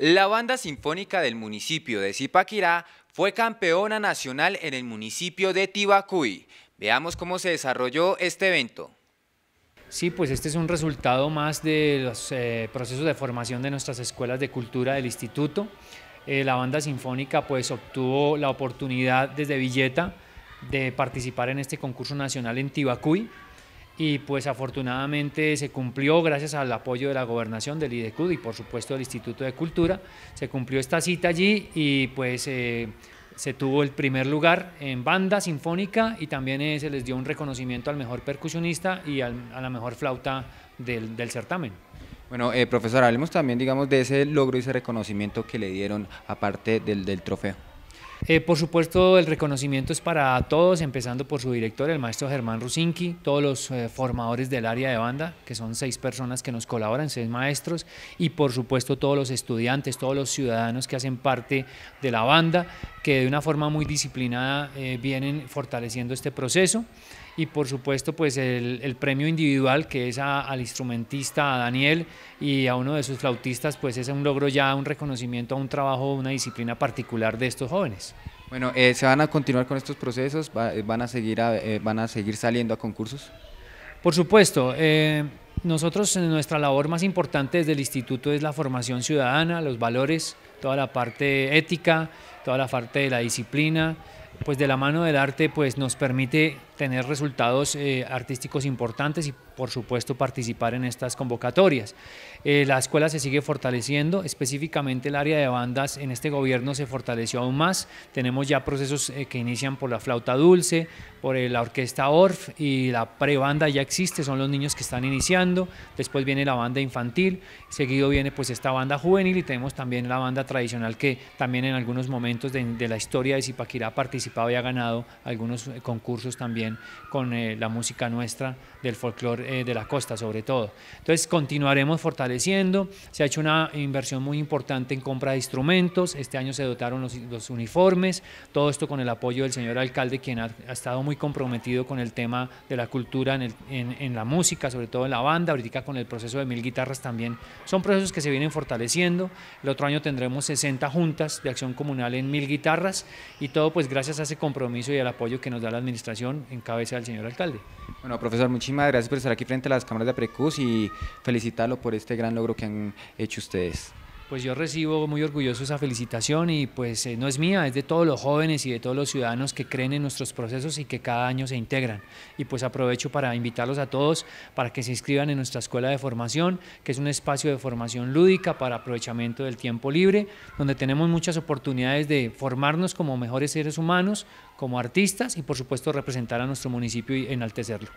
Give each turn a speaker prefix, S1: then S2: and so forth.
S1: La banda sinfónica del municipio de Zipaquirá fue campeona nacional en el municipio de Tibacuy. Veamos cómo se desarrolló este evento.
S2: Sí, pues este es un resultado más de los eh, procesos de formación de nuestras escuelas de cultura del instituto. Eh, la banda sinfónica pues obtuvo la oportunidad desde Villeta de participar en este concurso nacional en Tibacuy y pues afortunadamente se cumplió gracias al apoyo de la gobernación del IDECUD y por supuesto del Instituto de Cultura, se cumplió esta cita allí y pues eh, se tuvo el primer lugar en banda sinfónica y también eh, se les dio un reconocimiento al mejor percusionista y a la mejor flauta del, certamen.
S1: Bueno, eh, profesor, hablemos también, digamos, de ese logro y ese reconocimiento que le dieron aparte del, del trofeo.
S2: Eh, por supuesto, el reconocimiento es para todos, empezando por su director, el maestro Germán Rusinki, todos los eh, formadores del área de banda, que son seis personas que nos colaboran, seis maestros, y por supuesto todos los estudiantes, todos los ciudadanos que hacen parte de la banda, que de una forma muy disciplinada eh, vienen fortaleciendo este proceso y por supuesto pues el, premio individual que es al instrumentista, a Daniel y a uno de sus flautistas pues es un logro ya, un reconocimiento a un trabajo, una disciplina particular de estos jóvenes.
S1: Bueno, eh, ¿se van a continuar con estos procesos? ¿Van a seguir, eh, van a seguir saliendo a concursos?
S2: Por supuesto. Eh, nosotros, nuestra labor más importante desde el instituto es la formación ciudadana, los valores, toda la parte ética, toda la parte de la disciplina, pues de la mano del arte pues nos permite tener resultados eh, artísticos importantes y por supuesto participar en estas convocatorias. Eh, la escuela se sigue fortaleciendo, específicamente el área de bandas en este gobierno se fortaleció aún más. Tenemos ya procesos eh, que inician por la flauta dulce, por la orquesta ORF y la pre-banda ya existe, son los niños que están iniciando. Después viene la banda infantil, seguido viene pues esta banda juvenil y tenemos también la banda tradicional que también en algunos momentos de, de la historia de Zipaquirá ha participado y ha ganado algunos concursos también con eh, la música nuestra del folclore eh, de la costa sobre todo. Entonces continuaremos fortaleciendo, se ha hecho una inversión muy importante en compra de instrumentos, este año se dotaron los, uniformes, todo esto con el apoyo del señor alcalde quien ha, estado muy comprometido con el tema de la cultura en, en, la música, sobre todo en la banda, ahorita con el proceso de mil guitarras también, son procesos que se vienen fortaleciendo, el otro año tendremos 60 juntas de acción comunal en mil guitarras. Y todo pues gracias a ese compromiso y al apoyo que nos da la administración en cabeza del señor alcalde.
S1: Bueno, profesor, muchísimas gracias por estar aquí frente a las cámaras de Precus y felicitarlo por este gran logro que han hecho ustedes.
S2: Pues yo recibo muy orgulloso esa felicitación y pues eh, no es mía, es de todos los jóvenes y de todos los ciudadanos que creen en nuestros procesos y que cada año se integran. Y pues aprovecho para invitarlos a todos para que se inscriban en nuestra escuela de formación, que es un espacio de formación lúdica para aprovechamiento del tiempo libre, donde tenemos muchas oportunidades de formarnos como mejores seres humanos, como artistas y por supuesto representar a nuestro municipio y enaltecerlo.